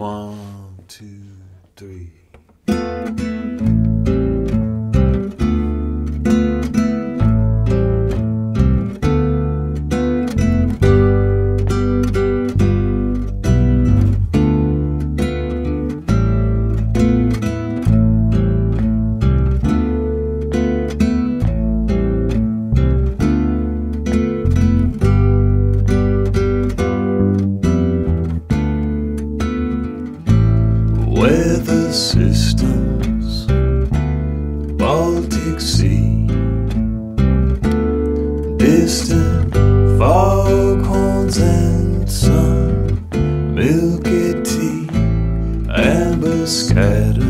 One, two, three. Systems, Baltic Sea, distant foghorns and sun, milky tea, amber scattered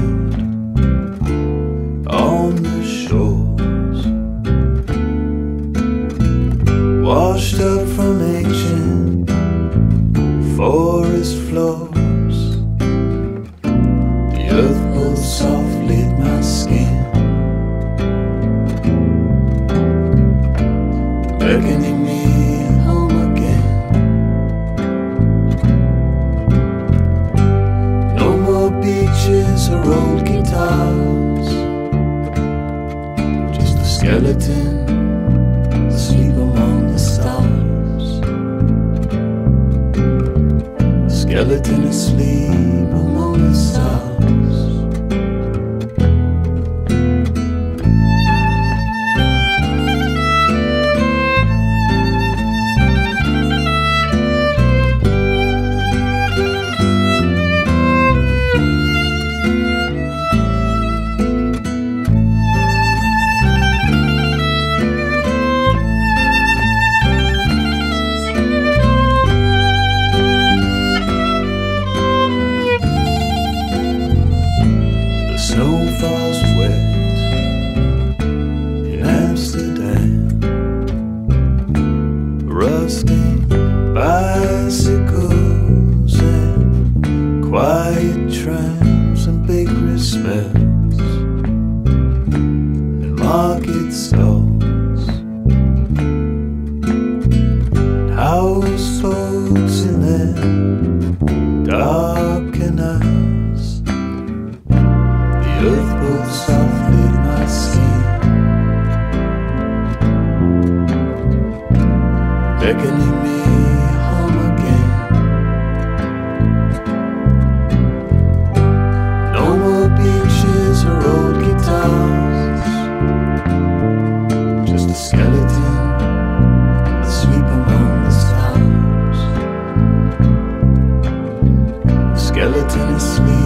beckoning me home again. No more beaches or old guitars, just a skeleton asleep among the stars. A skeleton asleep Bicycles and quiet trams and bakery smells beckoning me home again. No more beaches or old guitars, just a skeleton asleep among the stars. A skeleton asleep